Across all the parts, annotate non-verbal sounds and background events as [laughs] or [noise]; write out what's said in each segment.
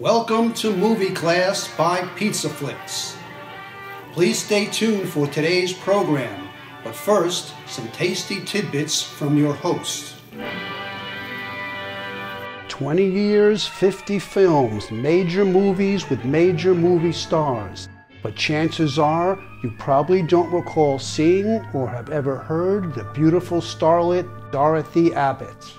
Welcome to Movie Class by PizzaFlix. Please stay tuned for today's program, but first, some tasty tidbits from your host. 20 years, 50 films, major movies with major movie stars. But chances are you probably don't recall seeing or have ever heard the beautiful starlet Dorothy Abbott.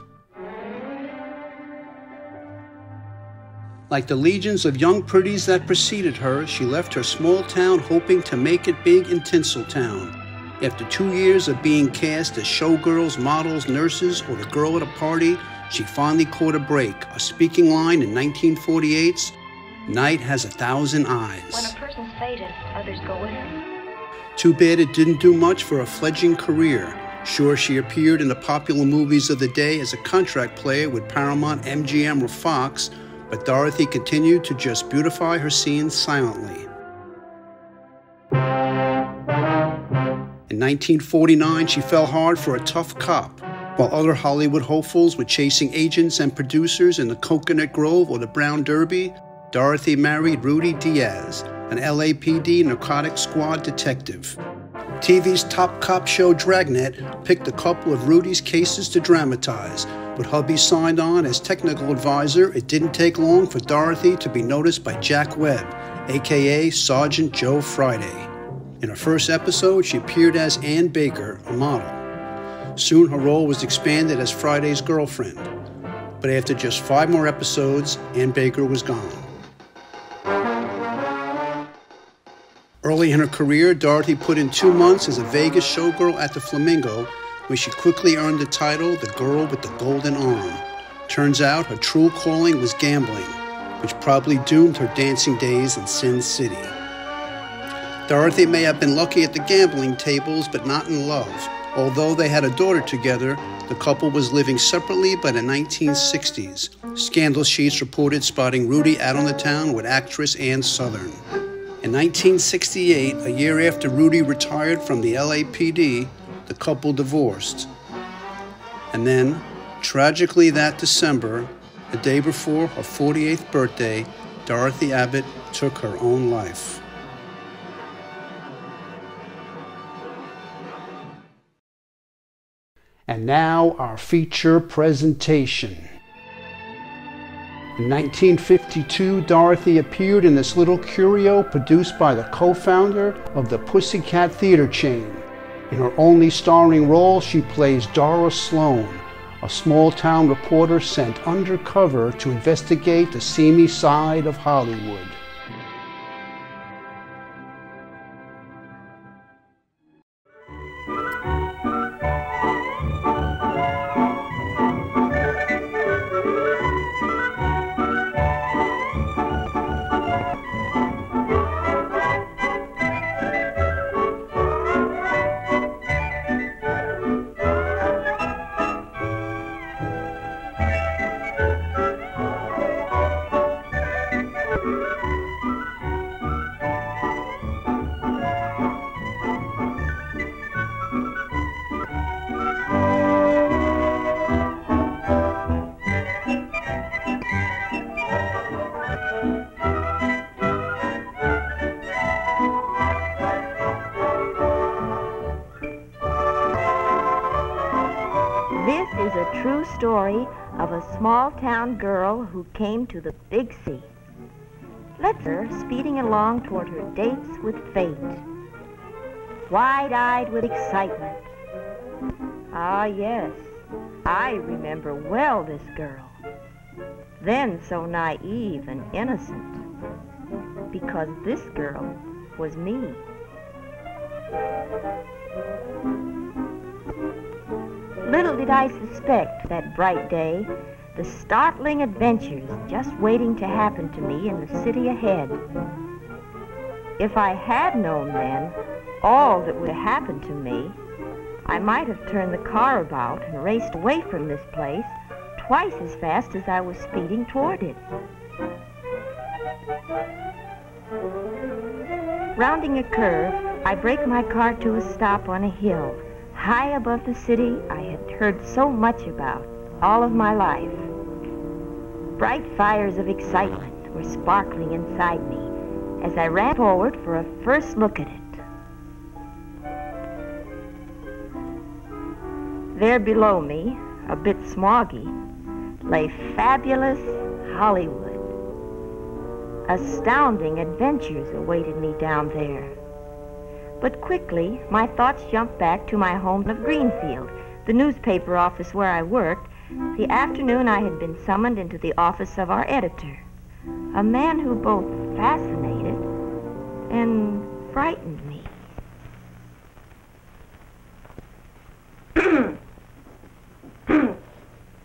Like the legions of young pretties that preceded her, she left her small town hoping to make it big in Tinseltown. After two years of being cast as showgirls, models, nurses, or the girl at a party, she finally caught a break. A speaking line in 1948's Night has a thousand eyes. When a person's faded, others go with him. Too bad it didn't do much for a fledgling career. Sure, she appeared in the popular movies of the day as a contract player with Paramount, MGM, or Fox, but Dorothy continued to just beautify her scenes silently. In 1949, she fell hard for a tough cop. While other Hollywood hopefuls were chasing agents and producers in the Cocoanut Grove or the Brown Derby, Dorothy married Rudy Diaz, an LAPD narcotic squad detective. TV's top cop show Dragnet picked a couple of Rudy's cases to dramatize. With hubby signed on as technical advisor, it didn't take long for Dorothy to be noticed by Jack Webb, aka Sergeant Joe Friday. In her first episode, she appeared as Ann Baker, a model. Soon her role was expanded as Friday's girlfriend. But after just five more episodes, Ann Baker was gone. Early in her career, Dorothy put in two months as a Vegas showgirl at the Flamingo, where she quickly earned the title The Girl with the Golden Arm. Turns out her true calling was gambling, which probably doomed her dancing days in Sin City. Dorothy may have been lucky at the gambling tables, but not in love. Although they had a daughter together, the couple was living separately by the 1960s. Scandal sheets reported spotting Rudy out on the town with actress Ann Sothern. In 1968, a year after Rudy retired from the LAPD, the couple divorced. And then, tragically, that December, the day before her 48th birthday, Dorothy Abbott took her own life. And now, our feature presentation. In 1952, Dorothy appeared in this little curio produced by the co founder of the Pussycat Theater chain. In her only starring role, she plays Dora Sloan, a small town reporter sent undercover to investigate the seamy side of Hollywood. To the big sea. Let's her speeding along toward her dates with fate, wide-eyed with excitement. Ah, yes, I remember well this girl, then so naive and innocent, because this girl was me. Little did I suspect that bright day the startling adventures just waiting to happen to me in the city ahead. If I had known then all that would happen to me, I might have turned the car about and raced away from this place twice as fast as I was speeding toward it. Rounding a curve, I brake my car to a stop on a hill high above the city I had heard so much about all of my life. Bright fires of excitement, were sparkling inside me as I ran forward for a first look at it. There below me, a bit smoggy, lay fabulous Hollywood. Astounding adventures awaited me down there. But quickly, my thoughts jumped back to my home of Greenfield, the newspaper office where I worked, the afternoon I had been summoned into the office of our editor, a man who both fascinated and frightened me. [clears throat]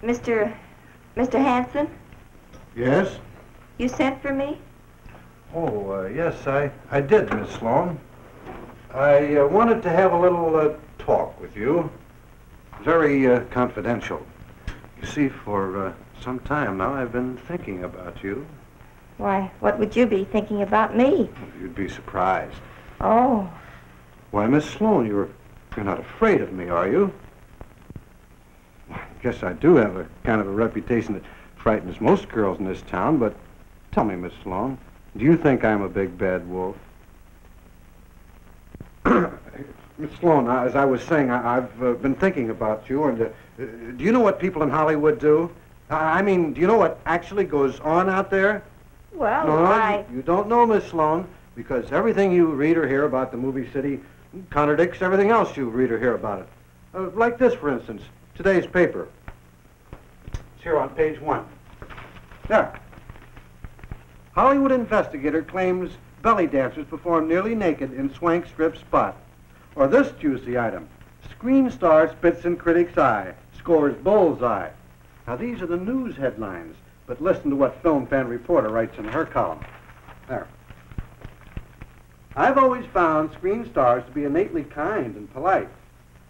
Mr. Mr. Hanson, Yes? you sent for me? Oh, uh, yes, I, I did, Miss Sloan. I uh, wanted to have a little uh, talk with you. Very uh, confidential. You see, for uh, some time now, I've been thinking about you. Why, what would you be thinking about me? You'd be surprised. Oh, Why, Miss Sloan, you're, you're not afraid of me, are you? I guess I do have a kind of a reputation that frightens most girls in this town, but tell me, Miss Sloan, do you think I'm a big bad wolf? Miss Sloan, as I was saying, I, I've uh, been thinking about you, and uh, do you know what people in Hollywood do? I I mean, do you know what actually goes on out there? well, No, I... you, you don't know, Miss Sloan, because everything you read or hear about the movie city contradicts everything else you read or hear about it. Uh, like this, for instance, today's paper. It's here on page one. There. Hollywood investigator claims belly dancers perform nearly naked in swank strip spot. Or this juicy item. Screen star spits in critic's eye, scores bullseye. Now these are the news headlines, but listen to what Film Fan Reporter writes in her column. There. I've always found screen stars to be innately kind and polite.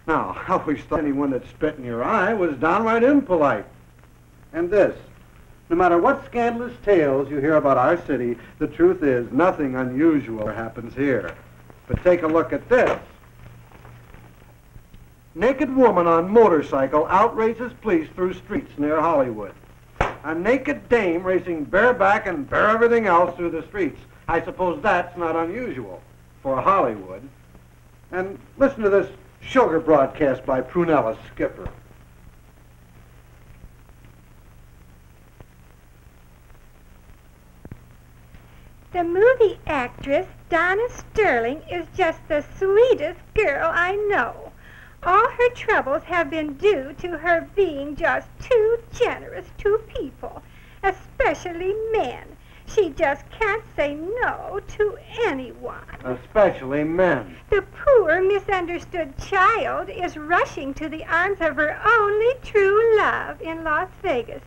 Now, [laughs] I always thought anyone that spit in your eye was downright impolite. And this, no matter what scandalous tales you hear about our city, the truth is nothing unusual happens here. But take a look at this. Naked woman on motorcycle outraces police through streets near Hollywood. A naked dame racing bareback and bare everything else through the streets. I suppose that's not unusual for Hollywood. And listen to this sugar broadcast by Prunella Skipper. The movie actress Donna Sterling is just the sweetest girl I know. All her troubles have been due to her being just too generous to people, especially men. She just can't say no to anyone. Especially men. The poor misunderstood child is rushing to the arms of her only true love in Las Vegas,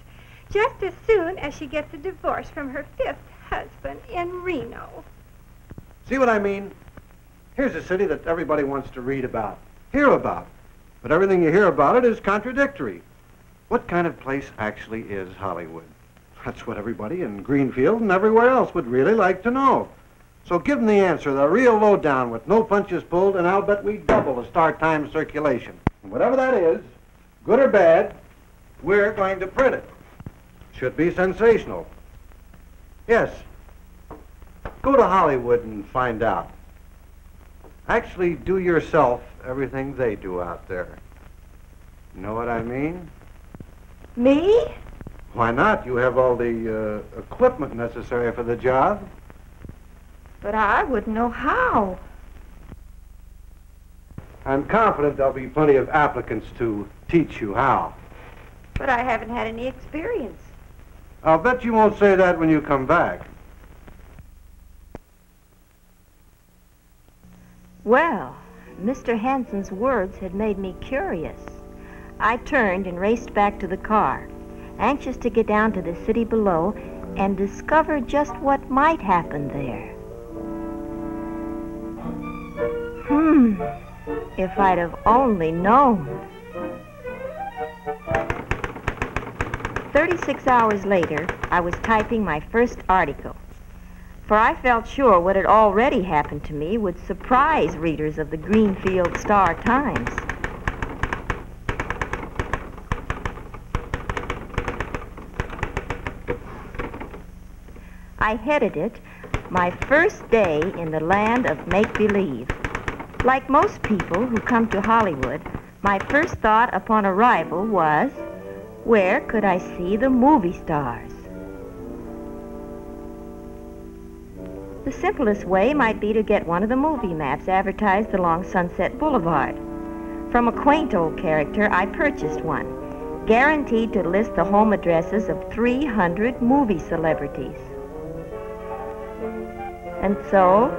just as soon as she gets a divorce from her fifth husband in Reno. See what I mean? Here's a city that everybody wants to read about, hear about. But everything you hear about it is contradictory. What kind of place actually is Hollywood? That's what everybody in Greenfield and everywhere else would really like to know. So give them the answer, the real lowdown with no punches pulled, and I'll bet we double the Star Times circulation. And whatever that is, good or bad, we're going to print it. Should be sensational. Yes. Go to Hollywood and find out. Actually, do yourself everything they do out there. You know what I mean? Me? Why not? You have all the uh, equipment necessary for the job. But I wouldn't know how. I'm confident there'll be plenty of applicants to teach you how. But I haven't had any experience. I'll bet you won't say that when you come back. Well, Mr. Hanson's words had made me curious. I turned and raced back to the car, anxious to get down to the city below and discover just what might happen there. Hmm, if I'd have only known. 36 hours later, I was typing my first article for I felt sure what had already happened to me would surprise readers of the Greenfield Star Times. I headed it my first day in the land of make believe. Like most people who come to Hollywood, my first thought upon arrival was where could I see the movie stars? The simplest way might be to get one of the movie maps advertised along Sunset Boulevard. From a quaint old character, I purchased one, guaranteed to list the home addresses of 300 movie celebrities. And so,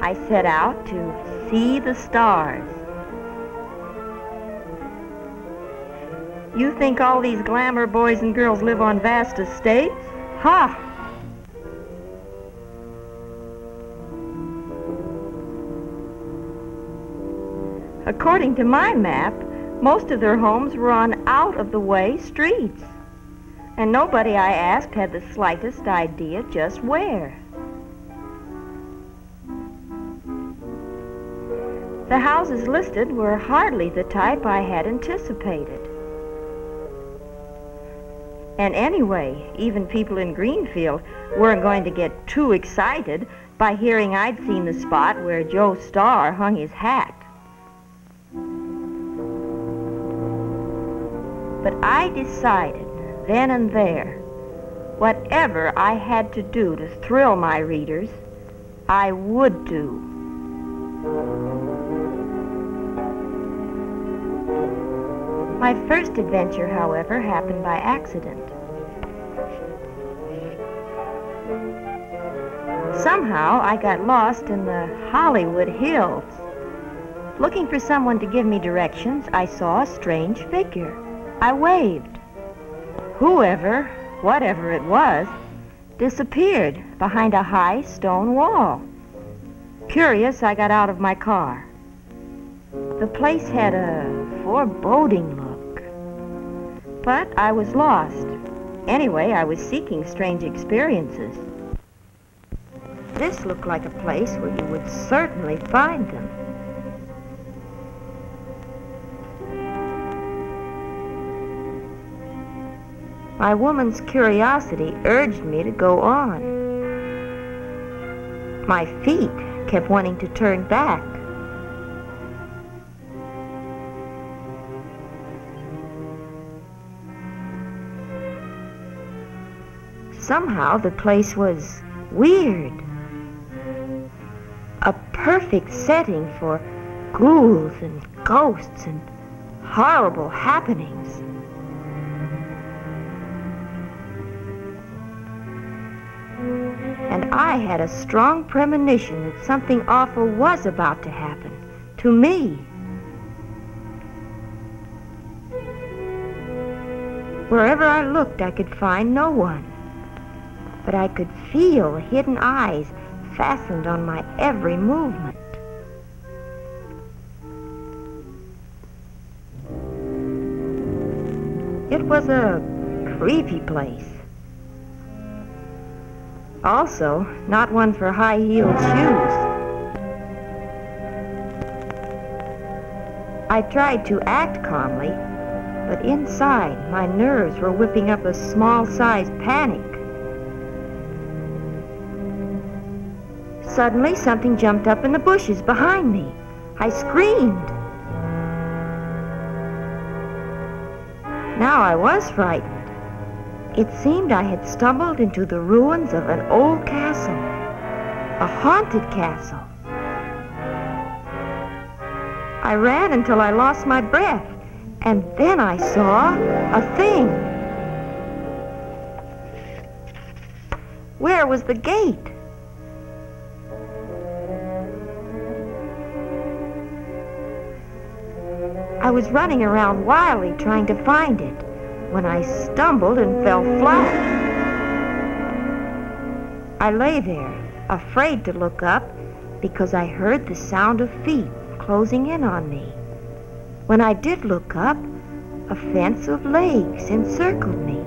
I set out to see the stars. You think all these glamour boys and girls live on vast estates? Ha! According to my map, most of their homes were on out-of-the-way streets. And nobody I asked had the slightest idea just where. The houses listed were hardly the type I had anticipated. And anyway, even people in Greenfield weren't going to get too excited by hearing I'd seen the spot where Joe Starr hung his hat. But I decided then and there, whatever I had to do to thrill my readers, I would do. My first adventure, however, happened by accident. Somehow I got lost in the Hollywood Hills. Looking for someone to give me directions, I saw a strange figure. I waved. Whoever, whatever it was, disappeared behind a high stone wall. Curious, I got out of my car. The place had a foreboding look. But I was lost. Anyway, I was seeking strange experiences. This looked like a place where you would certainly find them. My woman's curiosity urged me to go on. My feet kept wanting to turn back. Somehow the place was weird. A perfect setting for ghouls and ghosts and horrible happenings. I had a strong premonition that something awful was about to happen to me. Wherever I looked, I could find no one, but I could feel hidden eyes fastened on my every movement. It was a creepy place. Also, not one for high-heeled shoes. I tried to act calmly, but inside my nerves were whipping up a small-sized panic. Suddenly, something jumped up in the bushes behind me. I screamed. Now I was frightened. It seemed I had stumbled into the ruins of an old castle, a haunted castle. I ran until I lost my breath, and then I saw a thing. Where was the gate? I was running around wildly trying to find it when I stumbled and fell flat. I lay there, afraid to look up because I heard the sound of feet closing in on me. When I did look up, a fence of legs encircled me.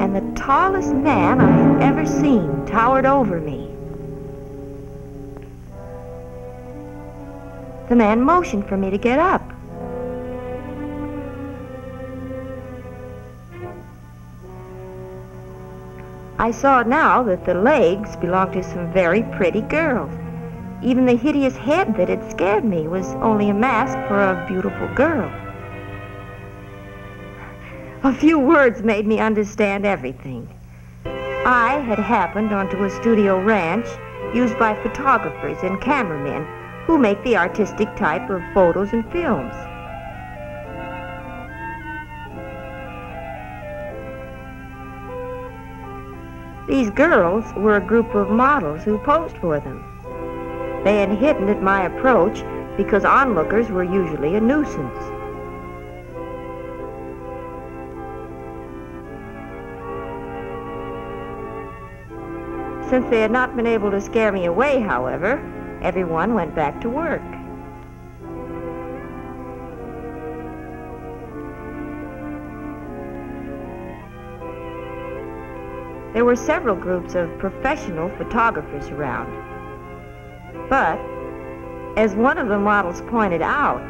And the tallest man I had ever seen towered over me. The man motioned for me to get up. I saw now that the legs belonged to some very pretty girls. Even the hideous head that had scared me was only a mask for a beautiful girl. A few words made me understand everything. I had happened onto a studio ranch used by photographers and cameramen who make the artistic type of photos and films. These girls were a group of models who posed for them. They had hidden at my approach because onlookers were usually a nuisance. Since they had not been able to scare me away, however, everyone went back to work. There were several groups of professional photographers around. But, as one of the models pointed out,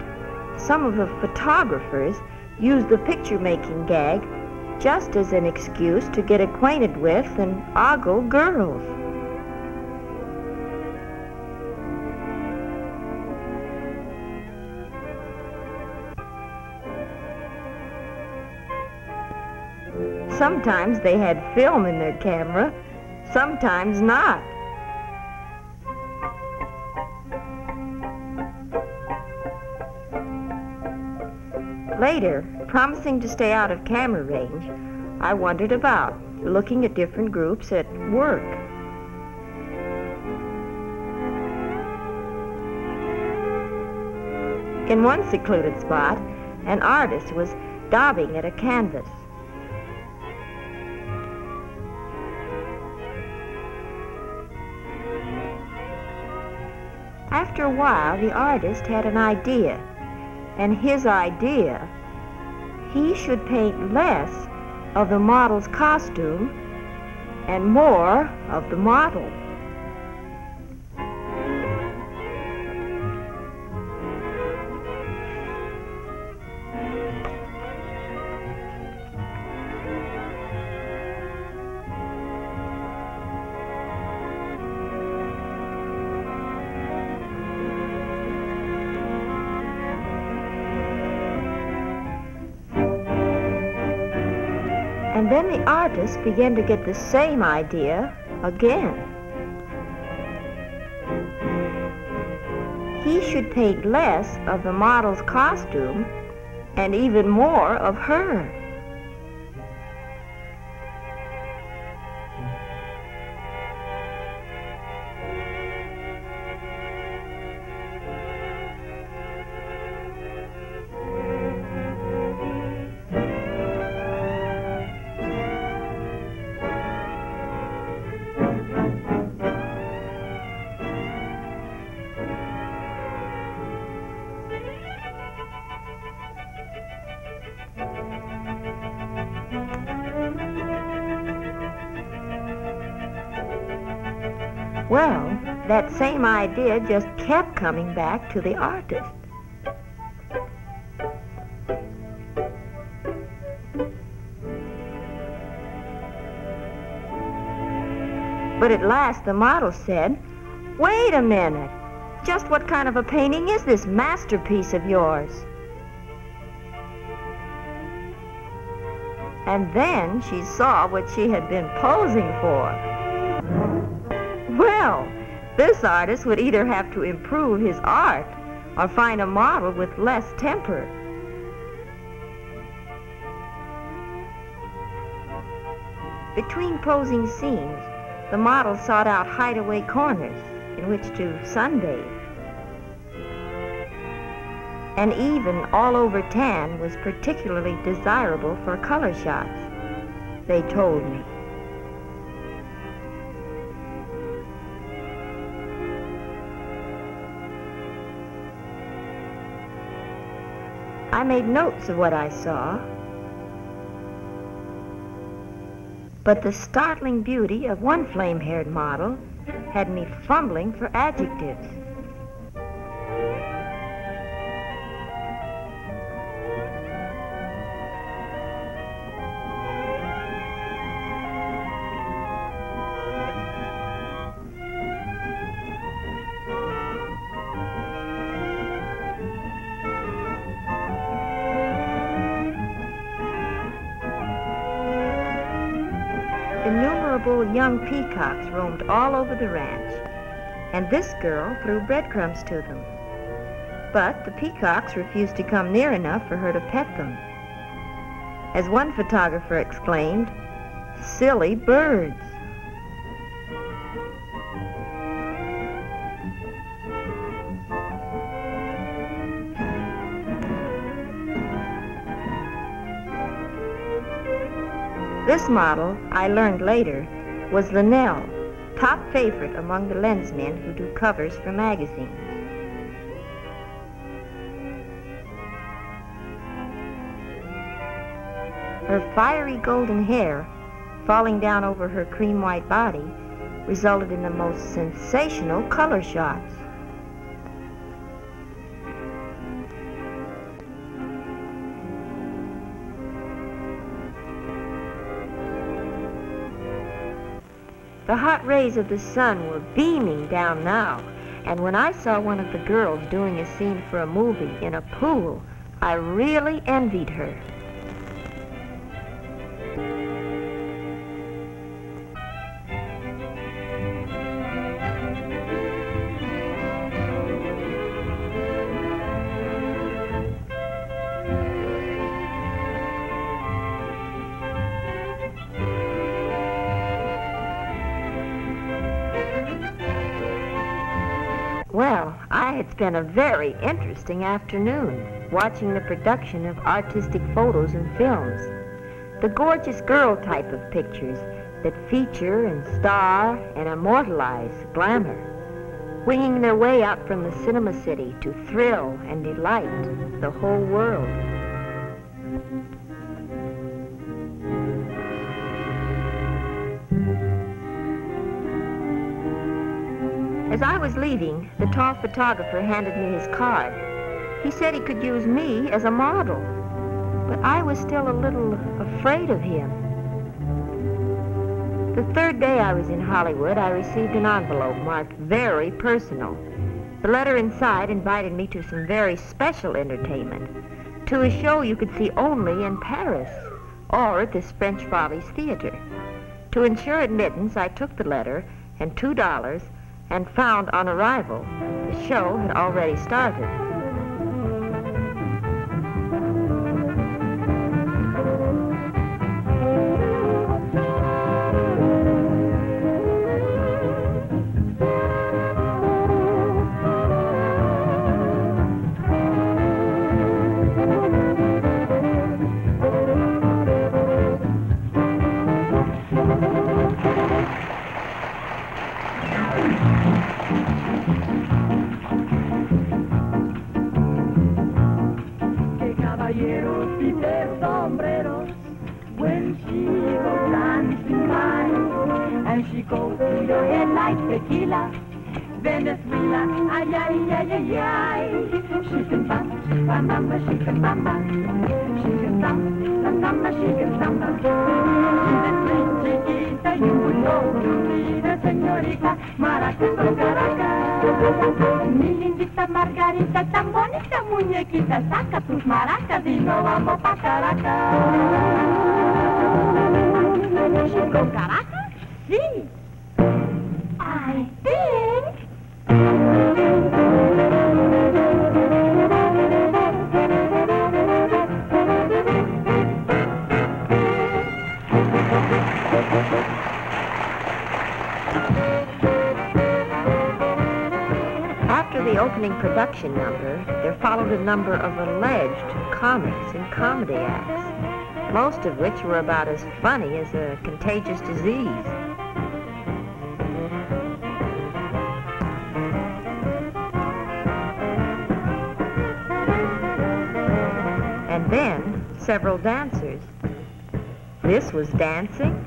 some of the photographers used the picture-making gag just as an excuse to get acquainted with and ogle girls. Sometimes they had film in their camera, sometimes not. Later, promising to stay out of camera range, I wandered about, looking at different groups at work. In one secluded spot, an artist was daubing at a canvas. After a while, the artist had an idea. And his idea, he should paint less of the model's costume and more of the model. Then the artist began to get the same idea again. He should paint less of the model's costume and even more of her. That same idea just kept coming back to the artist. But at last the model said, Wait a minute. Just what kind of a painting is this masterpiece of yours? And then she saw what she had been posing for. Well, this artist would either have to improve his art or find a model with less temper. Between posing scenes, the model sought out hideaway corners in which to sunbathe. And even all-over tan was particularly desirable for color shots, they told me. Made notes of what I saw, but the startling beauty of one flame-haired model had me fumbling for adjectives. Adorable young peacocks roamed all over the ranch, and this girl threw breadcrumbs to them. But the peacocks refused to come near enough for her to pet them. As one photographer exclaimed, silly birds. This model, I learned later, was Linnell, top favorite among the lensmen who do covers for magazines. Her fiery golden hair, falling down over her cream white body, resulted in the most sensational color shots. Rays of the sun were beaming down now, and when I saw one of the girls doing a scene for a movie in a pool, I really envied her. Spent a very interesting afternoon watching the production of artistic photos and films. The gorgeous girl type of pictures that feature and star and immortalize glamour, winging their way out from the cinema city to thrill and delight the whole world. As I was leaving, the tall photographer handed me his card. He said he could use me as a model, but I was still a little afraid of him. The third day I was in Hollywood, I received an envelope marked very personal. The letter inside invited me to some very special entertainment, to a show you could see only in Paris or at this French Follies Theater. To ensure admittance, I took the letter and two dollars and found on arrival the show had already started. Opening production number, there followed a number of alleged comics and comedy acts, most of which were about as funny as a contagious disease. And then several dancers. This was dancing?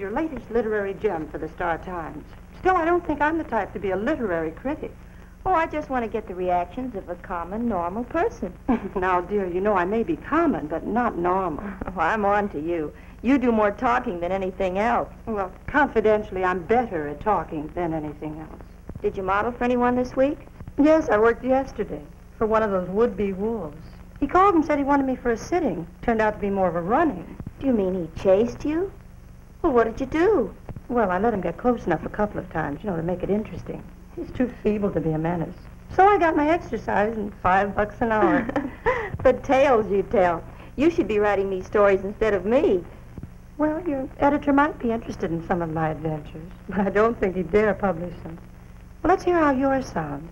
Your latest literary gem for the Star Times. Still, I don't think I'm the type to be a literary critic. Oh, I just want to get the reactions of a common, normal person. [laughs] now, dear, you know I may be common, but not normal. Oh, I'm on to you. You do more talking than anything else. Well, confidentially, I'm better at talking than anything else. Did you model for anyone this week? Yes, I worked yesterday for one of those would-be wolves. He called and said he wanted me for a sitting. Turned out to be more of a running. Do you mean he chased you? Well, what did you do? Well, I let him get close enough a couple of times, you know, to make it interesting. He's too feeble to be a menace. So I got my exercise and five bucks an hour. [laughs] the tales you tell. You should be writing these stories instead of me. Well, your editor might be interested in some of my adventures, [laughs] but I don't think he'd dare publish them. Well, let's hear how yours sound.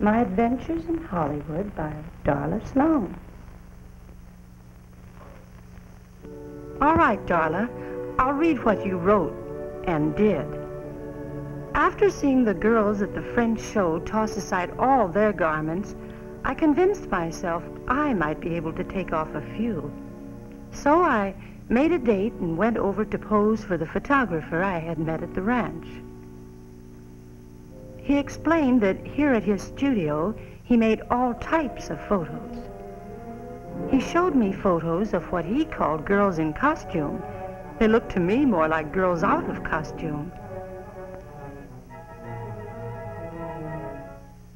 My Adventures in Hollywood by Darla Sloan. All right, Darla. I'll read what you wrote and did. After seeing the girls at the French show toss aside all their garments, I convinced myself I might be able to take off a few. So I made a date and went over to pose for the photographer I had met at the ranch. He explained that here at his studio, he made all types of photos. He showed me photos of what he called girls in costume. They looked to me more like girls out of costume.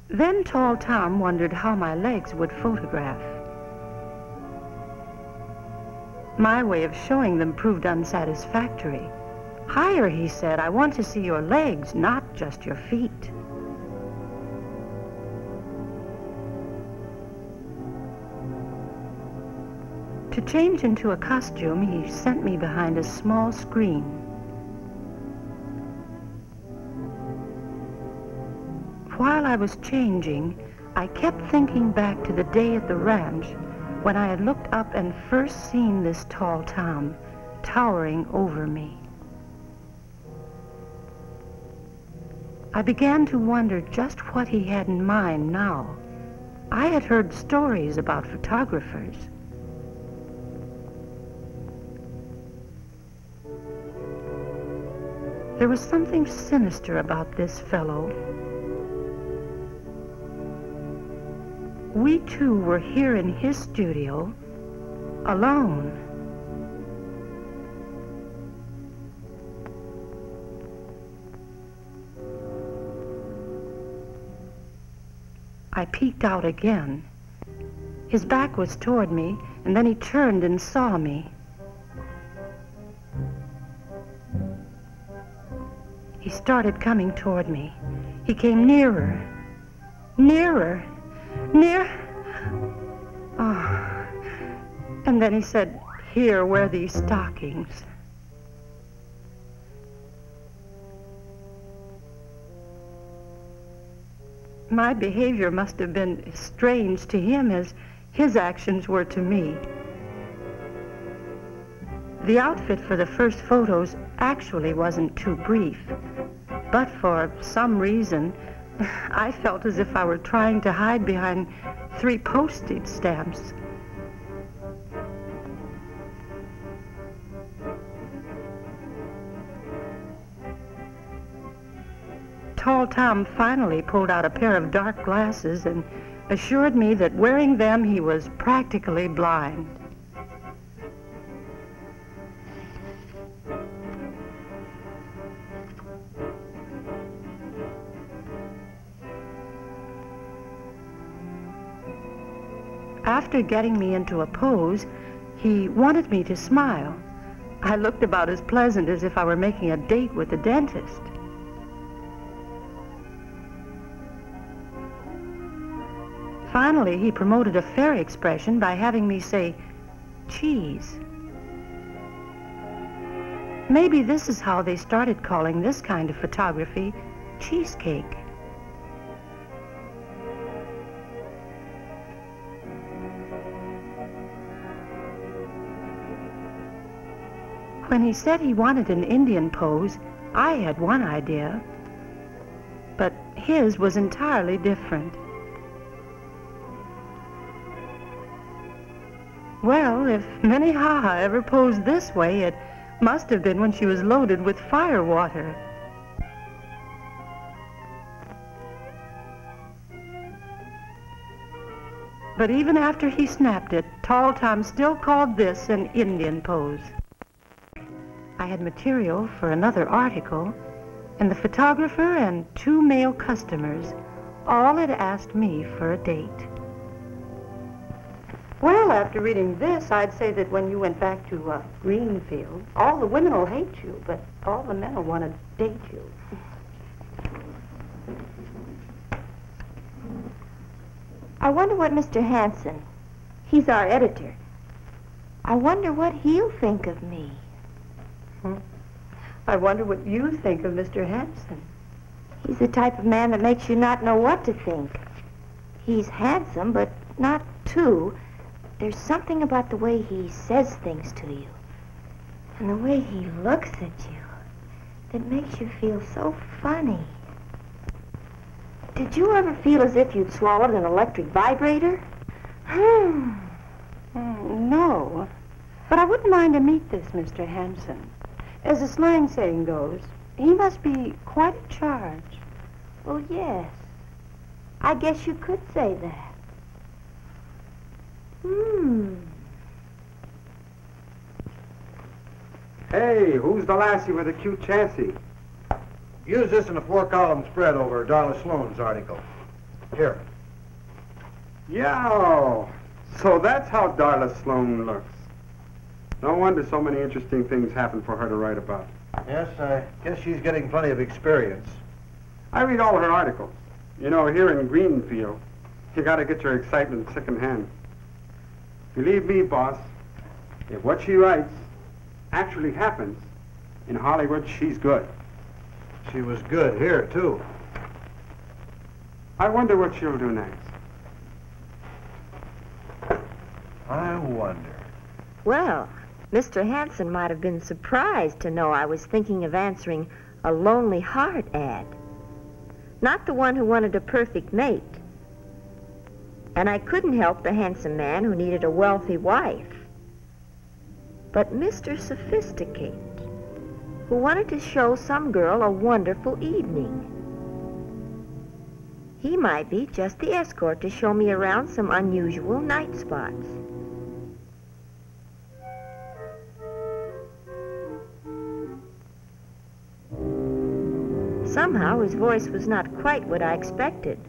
Then Tall Tom wondered how my legs would photograph. My way of showing them proved unsatisfactory. Higher, he said, I want to see your legs, not just your feet. Change into a costume, he sent me behind a small screen. while I was changing, I kept thinking back to the day at the ranch when I had looked up and first seen this tall Tom towering over me. I began to wonder just what he had in mind now. I had heard stories about photographers. There was something sinister about this fellow we two were here in his studio, alone. I peeked out again. His back was toward me, and then he turned and saw me. He started coming toward me. He came nearer, nearer near. Oh. And then he said, Here, wear these stockings. My behavior must have been strange to him as his actions were to me. The outfit for the first photos actually wasn't too brief, but for some reason, [laughs] I felt as if I were trying to hide behind three postage stamps. Tall Tom finally pulled out a pair of dark glasses and assured me that wearing them he was practically blind. After getting me into a pose, he wanted me to smile. I looked about as pleasant as if I were making a date with the dentist. Finally, he promoted a fair expression by having me say, cheese. Maybe this is how they started calling this kind of photography cheesecake. When he said he wanted an Indian pose, I had one idea. But his was entirely different. Well, if Minnehaha ever posed this way, it Must have been when she was loaded with fire water. But even after he snapped it, Tall Tom still called this an Indian pose. I had material for another article, and the photographer and two male customers all had asked me for a date. Well, after reading this, I'd say that when you went back to uh, Greenfield, all the women will hate you, but all the men will want to date you. I wonder what Mr. Hanson, he's our editor, I wonder what he'll think of me. I wonder what you think of Mr. Hanson. He's the type of man that makes you not know what to think. He's handsome, but not too. There's something about the way he says things to you and the way he looks at you that makes you feel so funny. Did you ever feel as if you'd swallowed an electric vibrator? Hmm. Mm, no. But I wouldn't mind to meet this Mr. Hanson. As the slang saying goes, he must be quite a charge. Well, yes. I guess you could say that. Hmm. Hey, who's the lassie with the cute chancy? Use this in a four-column spread over Darla Sloane's article. Here. Yeah. So that's how Darla Sloane looks. No wonder so many interesting things happen for her to write about. Yes, I guess she's getting plenty of experience. I read all her articles. You know, here in Greenfield, you gotta get your excitement secondhand. Believe me, boss, if what she writes actually happens, in Hollywood, she's good. She was good here, too. I wonder what she'll do next. I wonder. Well, Mr. Hanson might have been surprised to know I was thinking of answering a Lonely Heart ad. Not the one who wanted a perfect mate. And I couldn't help the handsome man who needed a wealthy wife. But Mr. Sophisticate, who wanted to show some girl a wonderful evening. He might be just the escort to show me around some unusual night spots. Somehow his voice was not quite what I expected.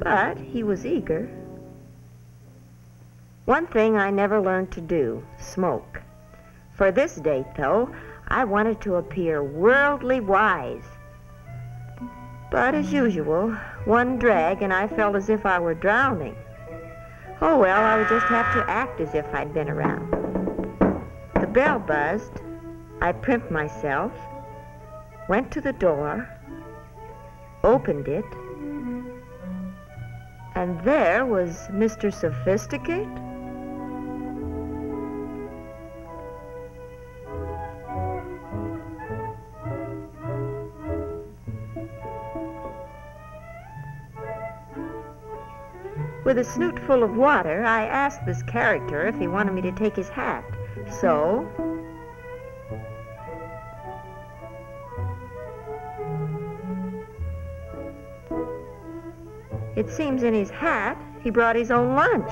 But he was eager. One thing I never learned to do, smoke. For this date, though, I wanted to appear worldly wise. But as usual, one drag and I felt as if I were drowning. Oh well, I would just have to act as if I'd been around. The bell buzzed. I primped myself, went to the door, opened it, and there was Mr. Sophisticate. With a snoot full of water, I asked this character if he wanted me to take his hat. So, it seems in his hat he brought his own lunch.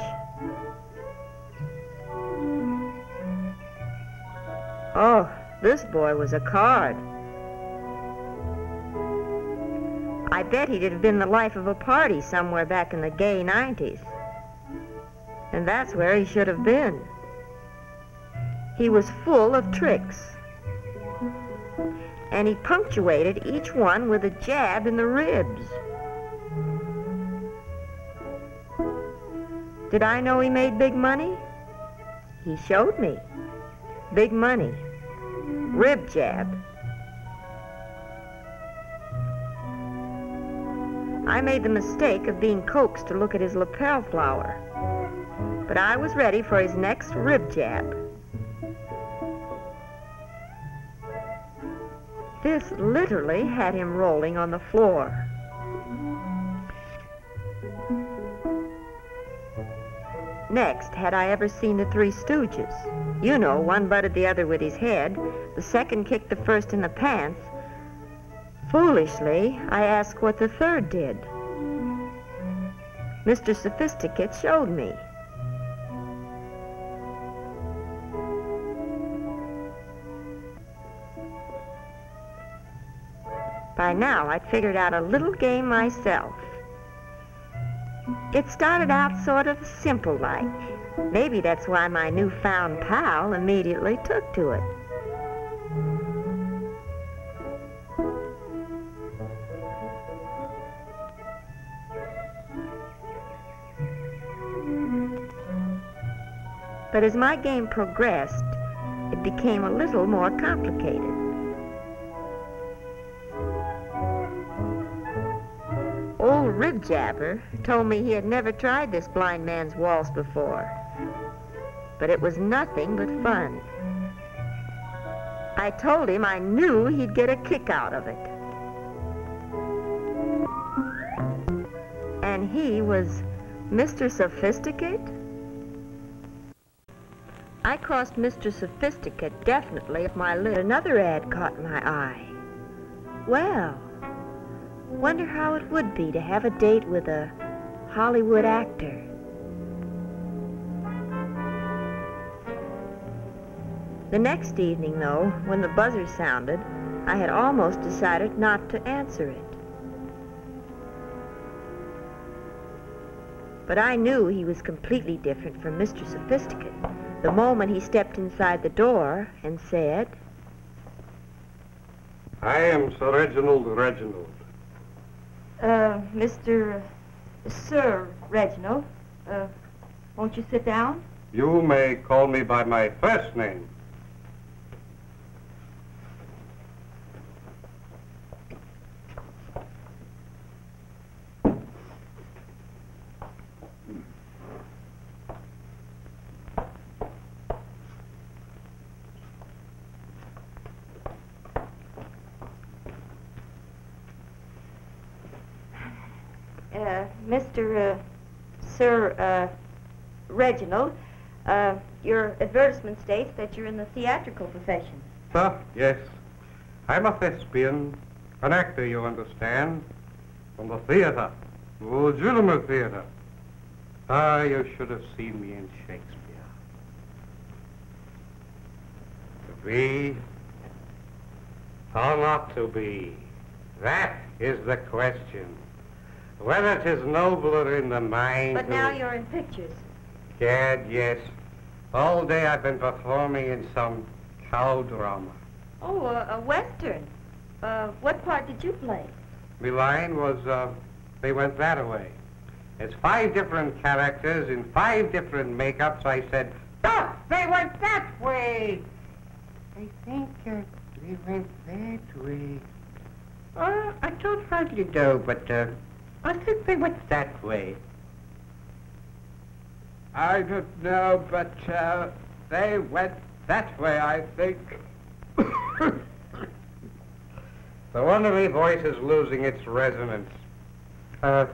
Oh, this boy was a card. I bet he'd have been the life of a party somewhere back in the gay 90s. And that's where he should have been. He was full of tricks. And he punctuated each one with a jab in the ribs. Did I know he made big money? He showed me. Big money. Rib jab. I made the mistake of being coaxed to look at his lapel flower. But I was ready for his next rib jab. This literally had him rolling on the floor. Next, had I ever seen the Three Stooges? You know, one butted the other with his head, the second kicked the first in the pants. Foolishly, I asked what the third did. Mr. Sophisticate showed me. By now, I'd figured out a little game myself. It started out sort of simple like. Maybe that's why my newfound pal immediately took to it. But as my game progressed, it became a little more complicated. Old Rib Jabber told me he had never tried this blind man's waltz before, but it was nothing but fun. I told him I knew he'd get a kick out of it. And he was Mr. Sophisticate? I crossed Mr. Sophisticate definitely if my list. Another ad caught my eye. Well, wonder how it would be to have a date with a Hollywood actor. The next evening, though, when the buzzer sounded, I had almost decided not to answer it. But I knew he was completely different from Mr. Sophisticate the moment he stepped inside the door and said, I am Sir Reginald Reginald. Uh, Mr. Sir Reginald, uh, won't you sit down? You may call me by my first name. Uh, Mr. Uh, Sir uh, Reginald, uh, your advertisement states that you're in the theatrical profession. Ah, yes. I'm a thespian, an actor, you understand, from the theater, the legitimate theater. Ah, you should have seen me in Shakespeare. To be or not to be, that is the question. Whether 'tis nobler in the mind... But now you're in pictures. Gad, yes. All day I've been performing in some cow drama. Oh, a, a western. Uh, what part did you play? My line was, uh, they went that way. It's five different characters in five different makeups. I said, oh, they went that way. I think uh, they went that way. Uh, I don't rightly know, but uh, I think they went that way. I don't know, but uh, they went that way, I think. [coughs] the one of me voice is losing its resonance. Uh,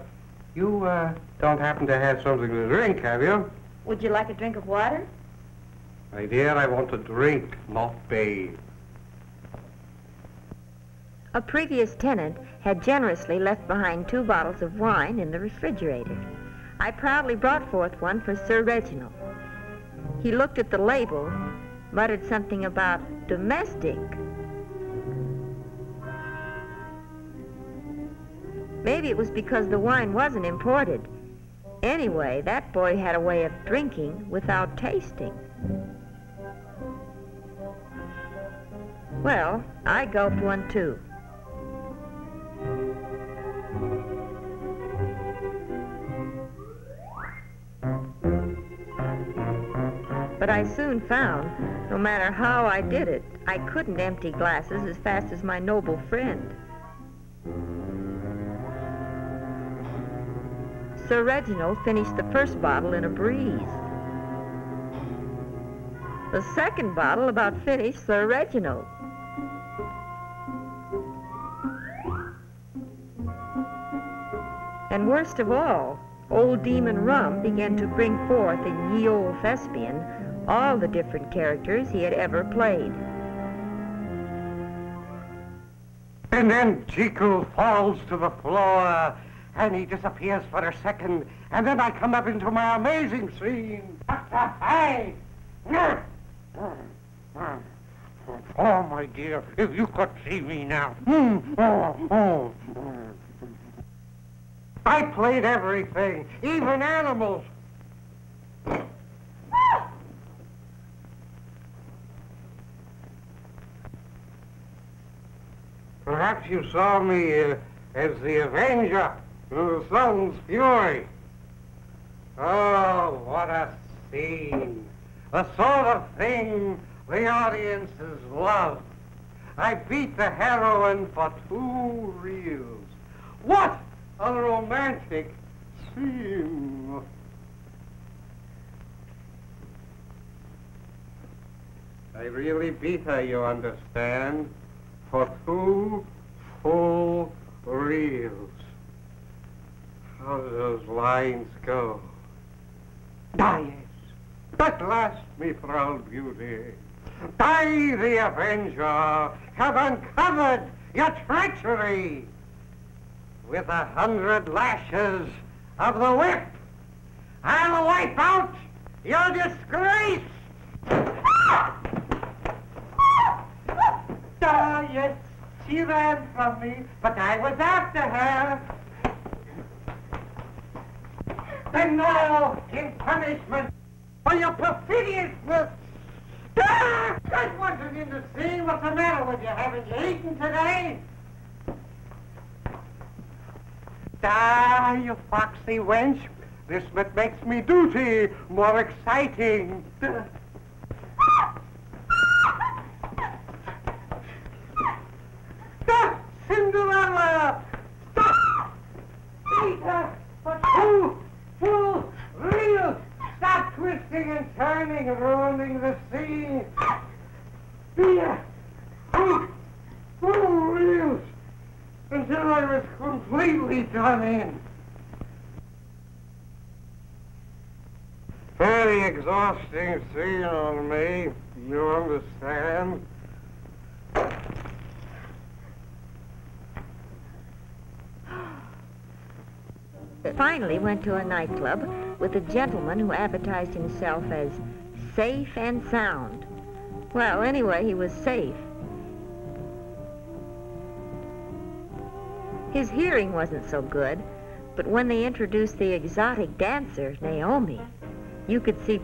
you, uh, don't happen to have something to drink, have you? Would you like a drink of water? My dear, I want to drink, not bathe. A previous tenant had generously left behind two bottles of wine in the refrigerator. I proudly brought forth one for Sir Reginald. He looked at the label, muttered something about domestic. Maybe it was because the wine wasn't imported. Anyway, that boy had a way of drinking without tasting. Well, I gulped one too. But I soon found, no matter how I did it, I couldn't empty glasses as fast as my noble friend. Sir Reginald finished the first bottle in a breeze. The second bottle about finished Sir Reginald. And worst of all, Old Demon Rum began to bring forth in Ye Old Thespian all the different characters he had ever played. And then Jekyll falls to the floor, and he disappears for a second, and then I come up into my amazing scene. Hey! Oh, my dear, if you could see me now. Hmm. I played everything, even animals. Perhaps you saw me uh, as the Avenger of the Sun's Fury. Oh, what a scene. The sort of thing the audiences love. I beat the heroine for two reels. What a romantic scene. I really beat her, you understand, for two full reels. How do those lines go? Yes. At last, me proud beauty, I, the Avenger, have uncovered your treachery. With a hundred lashes of the whip, I'll wipe out your disgrace. Ah, yes, she ran from me, but I was after her. And now, in punishment for your perfidiousness, ah, I wasn't in to see what's the matter with you. Haven't you eaten today? Ah, you foxy wench. This makes me duty more exciting. Stop, Cinderella! Stop! Peter, for two full reels! Stop twisting and turning ruining the scene! Peter, two full reels! Until I was completely done in. Very exhausting scene on me, you understand? Finally went to a nightclub with a gentleman who advertised himself as safe and sound. Well, anyway, he was safe. His hearing wasn't so good, but when they introduced the exotic dancer, Naomi, you could see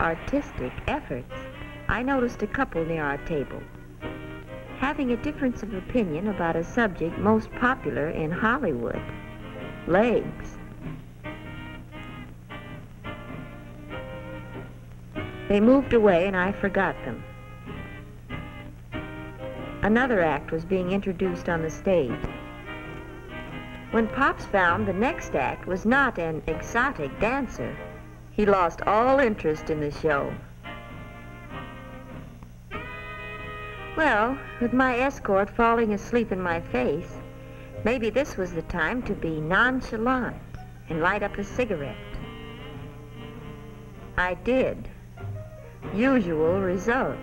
Artistic efforts, I noticed a couple near our table having a difference of opinion about a subject most popular in Hollywood legs. They moved away and I forgot them. Another act was being introduced on the stage. When Pops found the next act was not an exotic dancer, he lost all interest in the show. Well, with my escort falling asleep in my face, maybe this was the time to be nonchalant and light up a cigarette. I did. Usual result.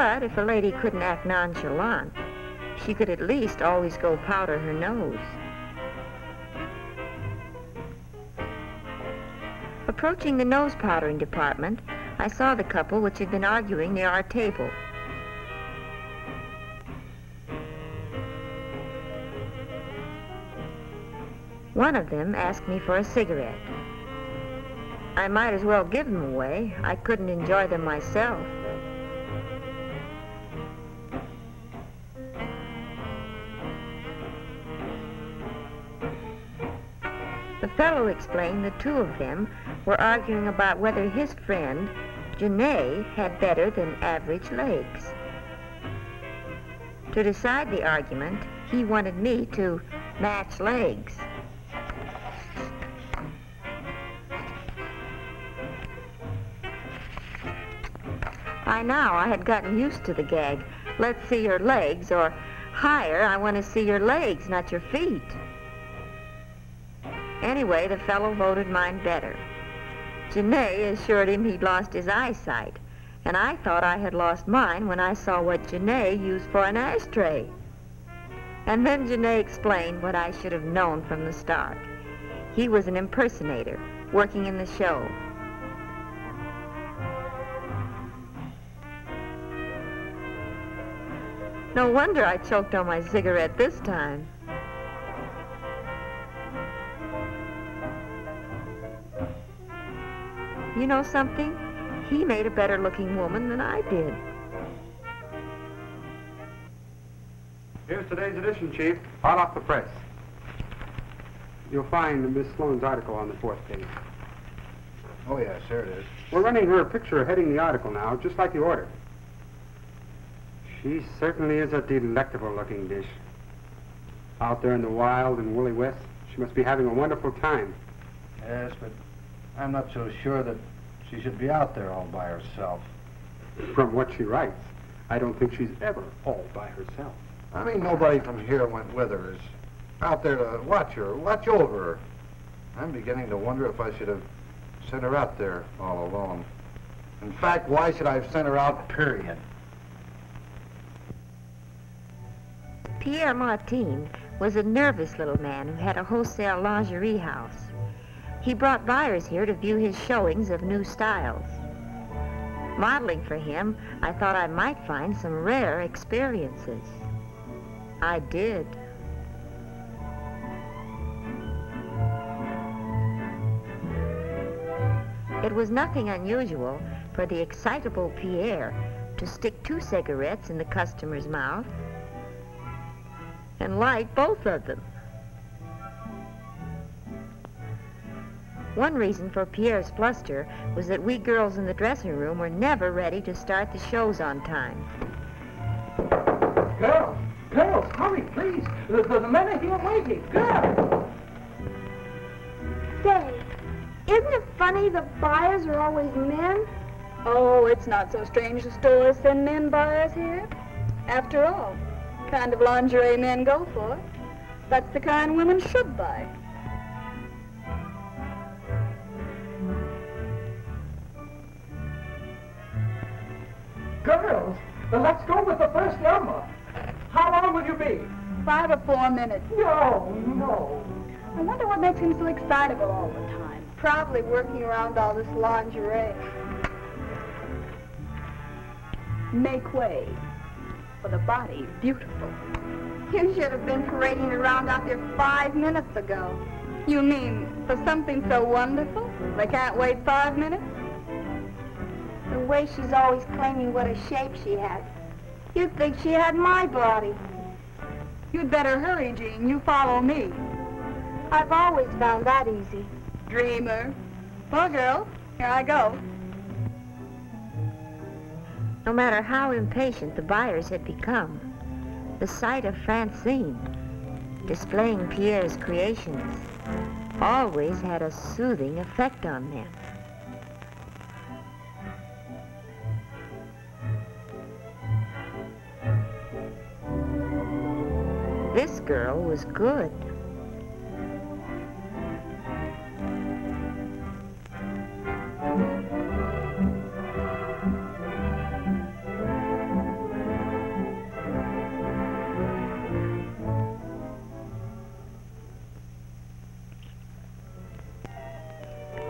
But if a lady couldn't act nonchalant, she could at least always go powder her nose. Approaching the nose powdering department, I saw the couple which had been arguing near our table. One of them asked me for a cigarette. I might as well give them away. I couldn't enjoy them myself. The fellow explained the two of them were arguing about whether his friend, Janae, had better than average legs. To decide the argument, he wanted me to match legs. By now, I had gotten used to the gag. Let's see your legs, or higher, I want to see your legs, not your feet. Anyway, the fellow voted mine better. Janae assured him he'd lost his eyesight, and I thought I had lost mine when I saw what Janae used for an ashtray. And then Janae explained what I should have known from the start. He was an impersonator, working in the show. No wonder I choked on my cigarette this time. You know something? He made a better looking woman than I did. Here's today's edition, Chief. Hot off the press. You'll find Miss Sloane's article on the fourth page. Oh, yes, here it is. We're running her picture heading the article now, just like you ordered. She certainly is a delectable looking dish. Out there in the wild and Woolly West, she must be having a wonderful time. Yes, but I'm not so sure that she should be out there all by herself. From what she writes, I don't think she's ever all by herself. I mean, nobody from here went with her. Is out there to watch her, watch over her. I'm beginning to wonder if I should have sent her out there all alone. In fact, why should I have sent her out, period? Pierre Martin was a nervous little man who had a wholesale lingerie house. He brought buyers here to view his showings of new styles. Modeling for him, I thought I might find some rare experiences. I did. It was nothing unusual for the excitable Pierre to stick two cigarettes in the customer's mouth and light both of them. One reason for Pierre's bluster was that we girls in the dressing room were never ready to start the shows on time. Girls, girls, hurry, please. The, the, the men are here waiting. Girls! Say, isn't it funny the buyers are always men? Oh, it's not so strange the stores send men buyers here. After all, kind of lingerie men go for. That's the kind women should buy. Girls, then let's go with the first number. How long will you be? Five or four minutes. No, no. I wonder what makes him so excitable all the time. Probably working around all this lingerie. Make way. For the body beautiful. You should have been parading around out there five minutes ago. You mean for something so wonderful? They can't wait five minutes? The way she's always claiming what a shape she has. You'd think she had my body. You'd better hurry, Jean. You follow me. I've always found that easy. Dreamer. Well, girl, here I go. No matter how impatient the buyers had become, the sight of Francine displaying Pierre's creations always had a soothing effect on them. Was good.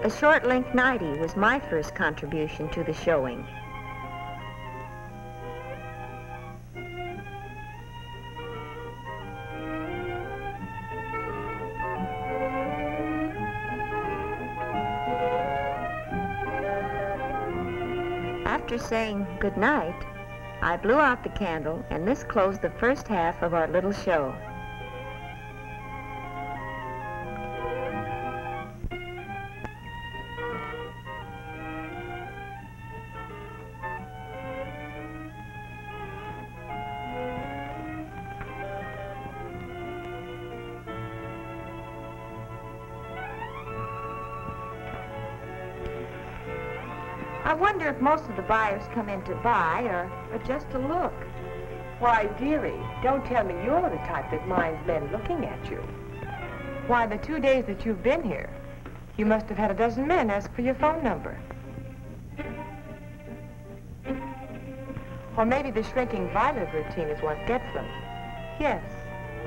A short length nightie was my first contribution to the showing. Saying good night, I blew out the candle and this closed the first half of our little show. Most of the buyers come in to buy or, or just to look. Why, dearie, don't tell me you're the type that minds men looking at you. Why, the two days that you've been here, you must have had a dozen men ask for your phone number. Or maybe the shrinking violet routine is what gets them. Yes,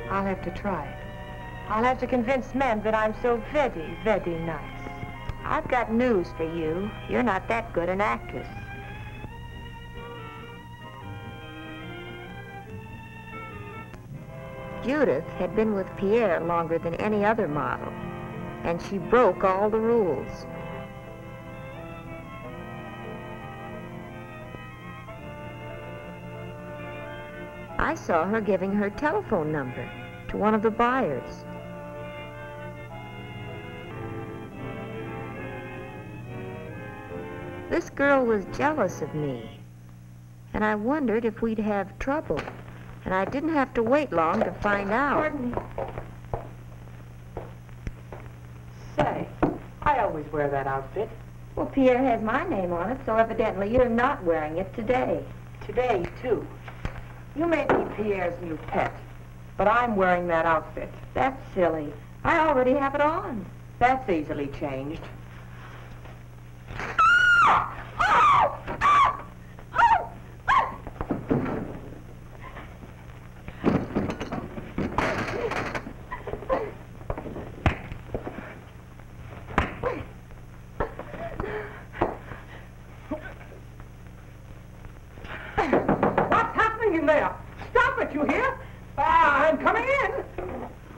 I'll have to try it. I'll have to convince men that I'm so very, very nice. I've got news for you. You're not that good an actress. Judith had been with Pierre longer than any other model, and she broke all the rules. I saw her giving her telephone number to one of the buyers. This girl was jealous of me, and I wondered if we'd have trouble. And I didn't have to wait long to find out. Pardon me. Say, I always wear that outfit. Well, Pierre has my name on it, so evidently you're not wearing it today. Today, too. You may be Pierre's new pet, but I'm wearing that outfit. That's silly. I already have it on. That's easily changed. What's happening in there? Stop it, you hear? Ah, I'm coming in.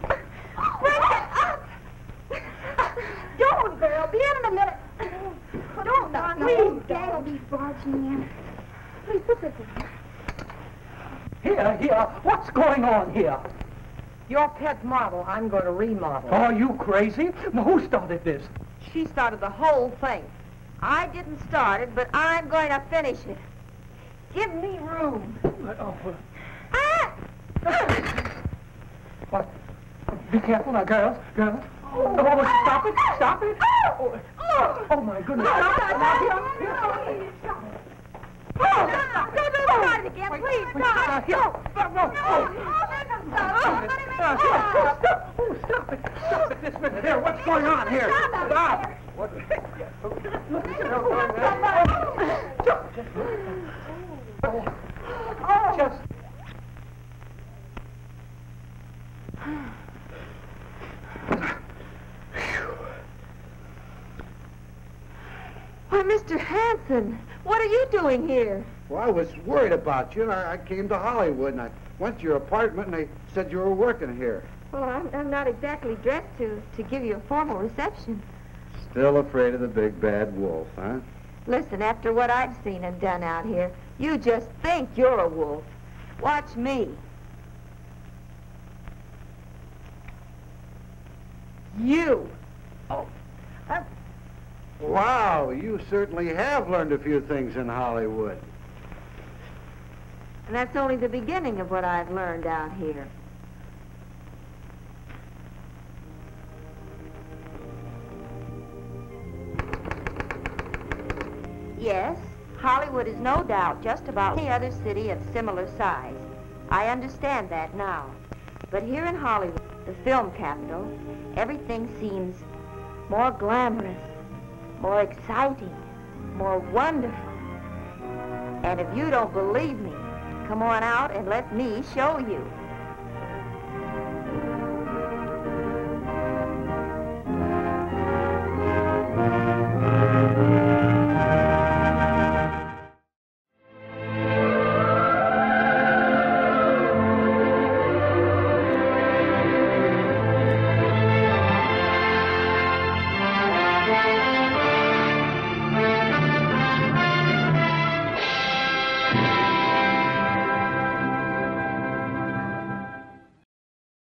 Break it up! Don't, girl. Be in in a minute. Don't, now. Please, Dad'll be barging in. Please, put this in. Here, here. What's going on here? Your pet model, I'm going to remodel. Are you crazy? Who started this? She started the whole thing. I didn't start it, but I'm going to finish it. Give me room. Oh, what? Be careful now, girls. Girls. Oh, oh, stop it. Stop it. Oh, oh my goodness. Stop it. Now, here, oh. start it again, please. Now, here. No, no. Oh. Stop. Stop. Oh, stop it. Stop it this minute. Here, what's going on here? Stop. What? Oh. Oh. Just Why, Mr. Hanson, what are you doing here? Well, I was worried about you, and I, I came to Hollywood, and I went to your apartment, and they said you were working here. Well, I'm, I'm not exactly dressed to, to give you a formal reception. Still afraid of the big bad wolf, huh? Listen, after what I've seen and done out here, you just think you're a wolf. Watch me. You. Oh. Wow, you certainly have learned a few things in Hollywood. And that's only the beginning of what I've learned out here. Yes, Hollywood is no doubt just about any other city of similar size. I understand that now. But here in Hollywood, the film capital, everything seems more glamorous, more exciting, more wonderful. And if you don't believe me, come on out and let me show you.